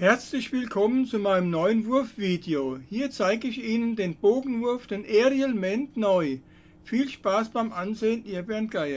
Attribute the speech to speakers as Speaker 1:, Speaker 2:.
Speaker 1: Herzlich willkommen zu meinem neuen Wurfvideo. Hier zeige ich Ihnen den Bogenwurf, den Aerial Ment neu. Viel Spaß beim Ansehen, Ihr Bernd Geier.